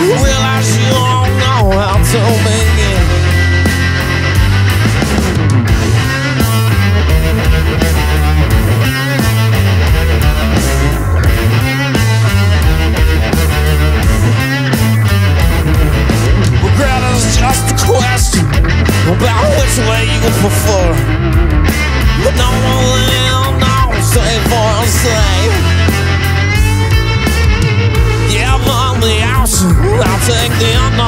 Well, I sure know how to begin. Regret is just a question about which way you prefer. But no one will know, save or save. sang the unknown.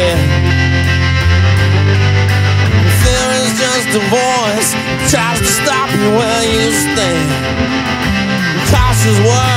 where you stand. Toss is what